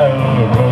down the.